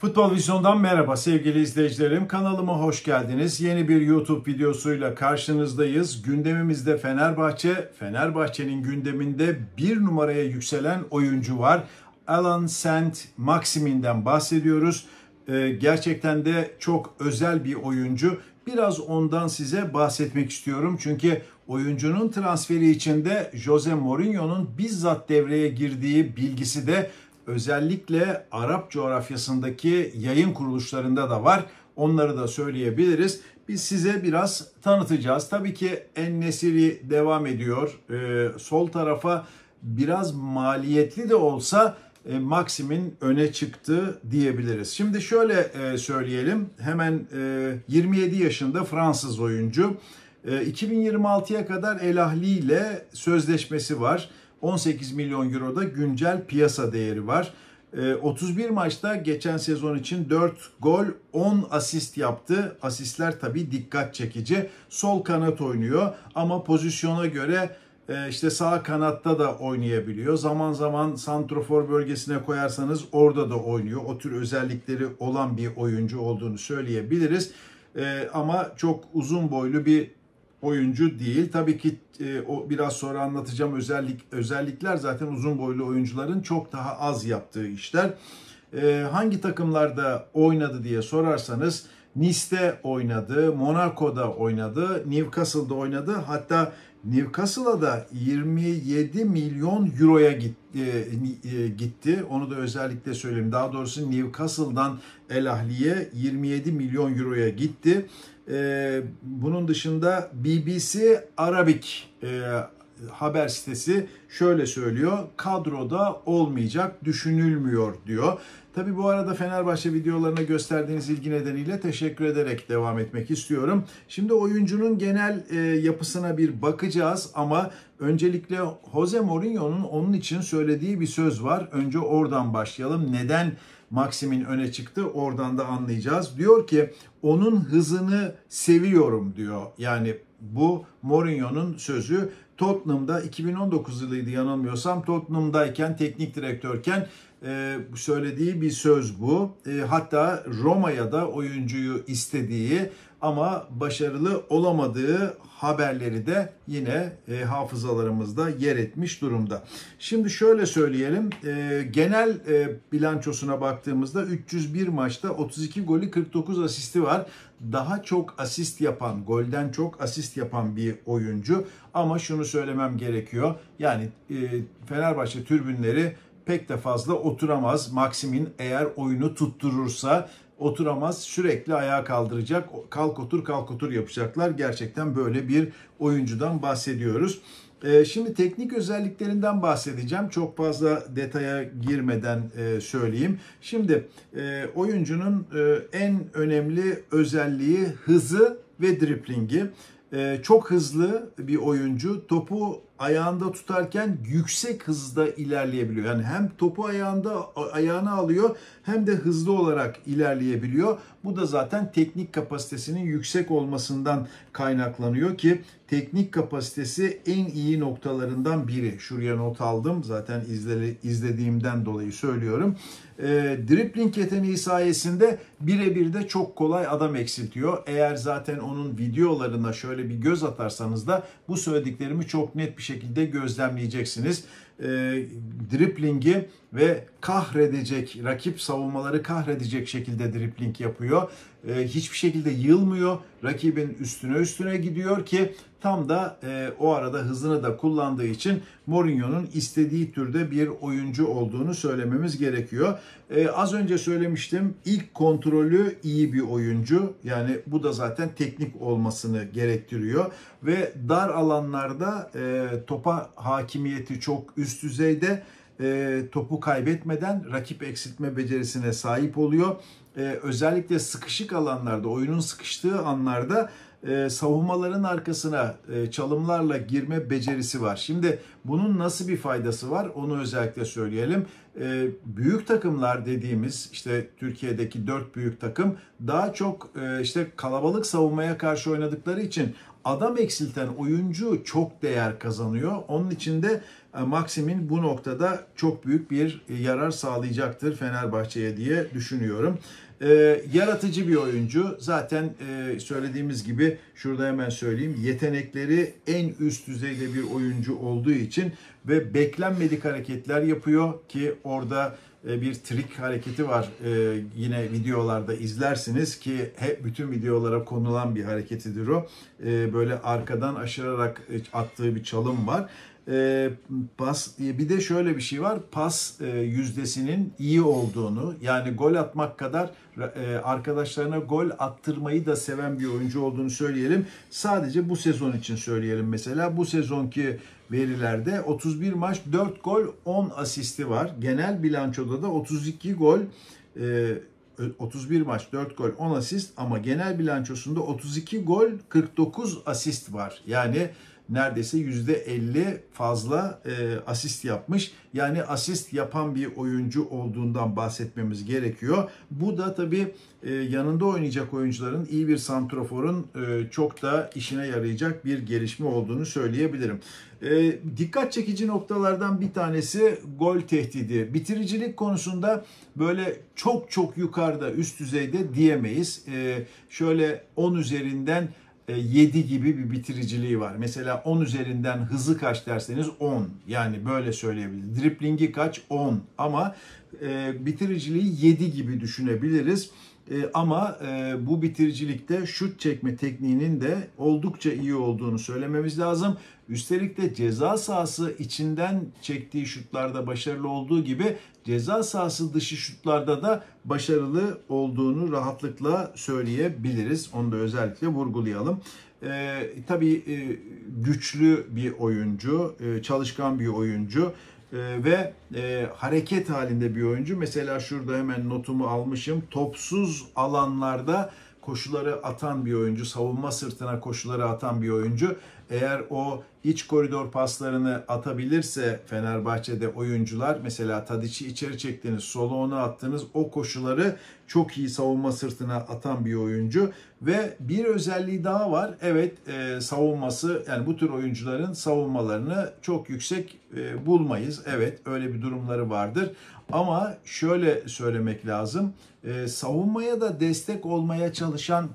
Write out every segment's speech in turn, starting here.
Futbol Vizyon'dan merhaba sevgili izleyicilerim. Kanalıma hoş geldiniz. Yeni bir YouTube videosuyla karşınızdayız. Gündemimizde Fenerbahçe. Fenerbahçe'nin gündeminde bir numaraya yükselen oyuncu var. Alan Saint Maximin'den bahsediyoruz. Ee, gerçekten de çok özel bir oyuncu. Biraz ondan size bahsetmek istiyorum. Çünkü oyuncunun transferi içinde Jose Mourinho'nun bizzat devreye girdiği bilgisi de özellikle Arap coğrafyasındaki yayın kuruluşlarında da var. Onları da söyleyebiliriz. Biz size biraz tanıtacağız. Tabii ki En Nesiri devam ediyor. Ee, sol tarafa biraz maliyetli de olsa e, Maxim'in öne çıktı diyebiliriz. Şimdi şöyle e, söyleyelim. Hemen e, 27 yaşında Fransız oyuncu. E, 2026'ya kadar El Ahli ile sözleşmesi var. 18 milyon euroda güncel piyasa değeri var. 31 ee, maçta geçen sezon için 4 gol 10 asist yaptı. Asistler tabii dikkat çekici. Sol kanat oynuyor ama pozisyona göre e, işte sağ kanatta da oynayabiliyor. Zaman zaman santrofor bölgesine koyarsanız orada da oynuyor. O tür özellikleri olan bir oyuncu olduğunu söyleyebiliriz. Ee, ama çok uzun boylu bir oyuncu değil. Tabii ki e, o biraz sonra anlatacağım özellik özellikler zaten uzun boylu oyuncuların çok daha az yaptığı işler. E, hangi takımlarda oynadı diye sorarsanız Nice'de oynadı, Monaco'da oynadı, Newcastle'da oynadı. Hatta Newcastle'a da 27 milyon euroya gitti, e, gitti. Onu da özellikle söyleyeyim. Daha doğrusu Newcastle'dan El Ahli'ye 27 milyon euroya gitti. E, bunun dışında BBC Arabic e, haber sitesi şöyle söylüyor. Kadroda olmayacak, düşünülmüyor diyor. Tabi bu arada Fenerbahçe videolarına gösterdiğiniz ilgi nedeniyle teşekkür ederek devam etmek istiyorum. Şimdi oyuncunun genel e, yapısına bir bakacağız ama öncelikle Jose Mourinho'nun onun için söylediği bir söz var. Önce oradan başlayalım. Neden Maxim'in öne çıktı oradan da anlayacağız. Diyor ki onun hızını seviyorum diyor. Yani bu Mourinho'nun sözü Tottenham'da 2019 yılıydı yanılmıyorsam Tottenham'dayken teknik direktörken e, söylediği bir söz bu. E, hatta Roma'ya da oyuncuyu istediği ama başarılı olamadığı haberleri de yine e, hafızalarımızda yer etmiş durumda. Şimdi şöyle söyleyelim. E, genel e, bilançosuna baktığımızda 301 maçta 32 golü 49 asisti var. Daha çok asist yapan, golden çok asist yapan bir oyuncu. Ama şunu söylemem gerekiyor. Yani e, Fenerbahçe türbünleri pek de fazla oturamaz. Maximin eğer oyunu tutturursa oturamaz. Sürekli ayağa kaldıracak. Kalk otur kalk otur yapacaklar. Gerçekten böyle bir oyuncudan bahsediyoruz. Ee, şimdi teknik özelliklerinden bahsedeceğim. Çok fazla detaya girmeden e, söyleyeyim. Şimdi e, oyuncunun e, en önemli özelliği hızı ve driplingi. Çok hızlı bir oyuncu. Topu ayağında tutarken yüksek hızda ilerleyebiliyor. Yani hem topu ayağında ayağına alıyor hem de hızlı olarak ilerleyebiliyor. Bu da zaten teknik kapasitesinin yüksek olmasından kaynaklanıyor ki teknik kapasitesi en iyi noktalarından biri. Şuraya not aldım. Zaten izle, izlediğimden dolayı söylüyorum. E, dribbling yeteneği sayesinde birebir de çok kolay adam eksiltiyor. Eğer zaten onun videolarına şöyle bir göz atarsanız da bu söylediklerimi çok net bir şekilde gözlemleyeceksiniz. E, driplingi ve kahredecek, rakip savunmaları kahredecek şekilde dripling yapıyor. E, hiçbir şekilde yılmıyor. Rakibin üstüne üstüne gidiyor ki tam da e, o arada hızını da kullandığı için Mourinho'nun istediği türde bir oyuncu olduğunu söylememiz gerekiyor. E, az önce söylemiştim ilk kontrolü iyi bir oyuncu. Yani bu da zaten teknik olmasını gerektiriyor. Ve dar alanlarda e, topa hakimiyeti çok üst düzeyde e, topu kaybetmeden rakip eksiltme becerisine sahip oluyor. E, özellikle sıkışık alanlarda, oyunun sıkıştığı anlarda e, savunmaların arkasına e, çalımlarla girme becerisi var. Şimdi bunun nasıl bir faydası var onu özellikle söyleyelim. E, büyük takımlar dediğimiz işte Türkiye'deki dört büyük takım daha çok e, işte kalabalık savunmaya karşı oynadıkları için adam eksilten oyuncu çok değer kazanıyor. Onun için de e, Maxim'in bu noktada çok büyük bir e, yarar sağlayacaktır Fenerbahçe'ye diye düşünüyorum. Ee, yaratıcı bir oyuncu. Zaten e, söylediğimiz gibi şurada hemen söyleyeyim. Yetenekleri en üst düzeyde bir oyuncu olduğu için ve beklenmedik hareketler yapıyor ki orada e, bir trik hareketi var. E, yine videolarda izlersiniz ki hep bütün videolara konulan bir hareketidir o. E, böyle arkadan aşırarak attığı bir çalım var e, pas bir de şöyle bir şey var pas e, yüzdesinin iyi olduğunu yani gol atmak kadar e, arkadaşlarına gol attırmayı da seven bir oyuncu olduğunu söyleyelim. Sadece bu sezon için söyleyelim mesela bu sezonki verilerde 31 maç 4 gol 10 asisti var. Genel bilançoda da 32 gol e, 31 maç 4 gol 10 asist ama genel bilançosunda 32 gol 49 asist var. Yani neredeyse %50 fazla e, asist yapmış. Yani asist yapan bir oyuncu olduğundan bahsetmemiz gerekiyor. Bu da tabii e, yanında oynayacak oyuncuların iyi bir santroforun e, çok da işine yarayacak bir gelişme olduğunu söyleyebilirim. E, dikkat çekici noktalardan bir tanesi gol tehdidi. Bitiricilik konusunda böyle çok çok yukarıda üst düzeyde diyemeyiz. E, şöyle 10 üzerinden 7 e, gibi bir bitiriciliği var. Mesela 10 üzerinden hızı kaç derseniz 10. Yani böyle söyleyebiliriz. Driplingi kaç? 10. Ama e, bitiriciliği 7 gibi düşünebiliriz. E, ama e, bu bitiricilikte şut çekme tekniğinin de oldukça iyi olduğunu söylememiz lazım. Üstelik de ceza sahası içinden çektiği şutlarda başarılı olduğu gibi ceza sahası dışı şutlarda da başarılı olduğunu rahatlıkla söyleyebiliriz. Onu da özellikle vurgulayalım. E, tabii e, güçlü bir oyuncu, e, çalışkan bir oyuncu e, ve e, hareket halinde bir oyuncu. Mesela şurada hemen notumu almışım. Topsuz alanlarda koşuları atan bir oyuncu, savunma sırtına koşuları atan bir oyuncu. Eğer o iç koridor paslarını atabilirse Fenerbahçe'de oyuncular mesela Tadic'i içeri çektiniz, solo onu attınız. O koşuları çok iyi savunma sırtına atan bir oyuncu ve bir özelliği daha var. Evet e, savunması yani bu tür oyuncuların savunmalarını çok yüksek e, bulmayız. Evet öyle bir durumları vardır. Ama şöyle söylemek lazım. E, savunmaya da destek olmaya çalışan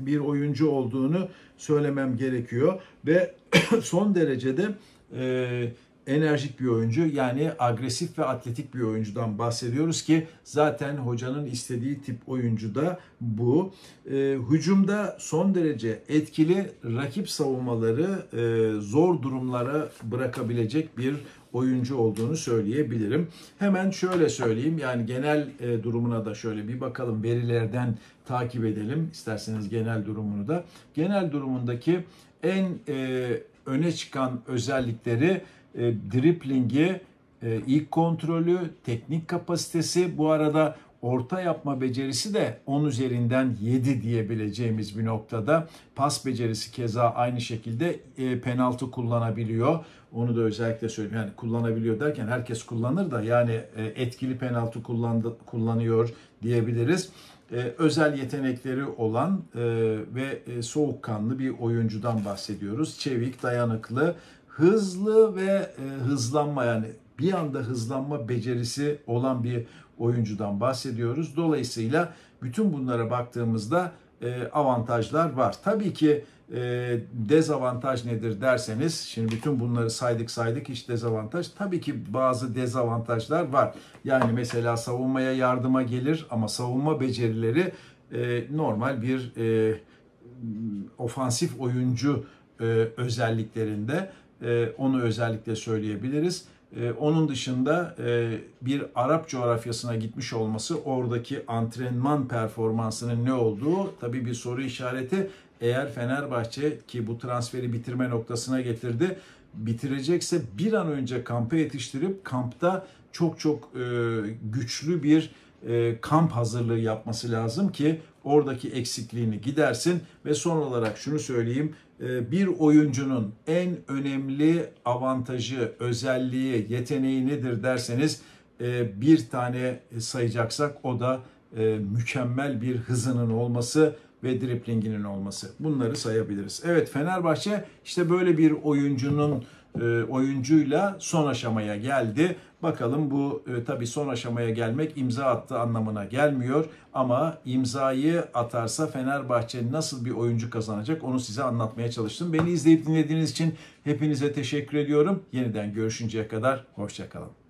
bir oyuncu olduğunu söylemem gerekiyor ve son derecede e, enerjik bir oyuncu yani agresif ve atletik bir oyuncudan bahsediyoruz ki zaten hocanın istediği tip oyuncu da bu. E, hücumda son derece etkili rakip savunmaları e, zor durumlara bırakabilecek bir oyuncu olduğunu söyleyebilirim. Hemen şöyle söyleyeyim yani genel e, durumuna da şöyle bir bakalım verilerden takip edelim isterseniz genel durumunu da. Genel durumundaki en e, öne çıkan özellikleri e, driplingi, e, ilk kontrolü, teknik kapasitesi bu arada orta yapma becerisi de 10 üzerinden 7 diyebileceğimiz bir noktada. Pas becerisi keza aynı şekilde e, penaltı kullanabiliyor. Onu da özellikle söyleyeyim. Yani kullanabiliyor derken herkes kullanır da yani e, etkili penaltı kullandı, kullanıyor diyebiliriz. E, özel yetenekleri olan e, ve e, soğukkanlı bir oyuncudan bahsediyoruz. Çevik, dayanıklı, hızlı ve e, hızlanma yani bir anda hızlanma becerisi olan bir oyuncudan bahsediyoruz. Dolayısıyla bütün bunlara baktığımızda e, avantajlar var. Tabii ki e, dezavantaj nedir derseniz, şimdi bütün bunları saydık saydık hiç dezavantaj. Tabii ki bazı dezavantajlar var. Yani mesela savunmaya yardıma gelir ama savunma becerileri e, normal bir e, ofansif oyuncu e, özelliklerinde e, onu özellikle söyleyebiliriz. Ee, onun dışında e, bir Arap coğrafyasına gitmiş olması oradaki antrenman performansının ne olduğu tabii bir soru işareti. Eğer Fenerbahçe ki bu transferi bitirme noktasına getirdi bitirecekse bir an önce kampa yetiştirip kampta çok çok e, güçlü bir e, kamp hazırlığı yapması lazım ki oradaki eksikliğini gidersin ve son olarak şunu söyleyeyim bir oyuncunun en önemli avantajı, özelliği, yeteneği nedir derseniz e, bir tane sayacaksak o da e, mükemmel bir hızının olması ve driplinginin olması. Bunları sayabiliriz. Evet Fenerbahçe işte böyle bir oyuncunun oyuncuyla son aşamaya geldi. Bakalım bu e, tabii son aşamaya gelmek imza attığı anlamına gelmiyor ama imzayı atarsa Fenerbahçe nasıl bir oyuncu kazanacak onu size anlatmaya çalıştım. Beni izleyip dinlediğiniz için hepinize teşekkür ediyorum. Yeniden görüşünceye kadar hoşçakalın.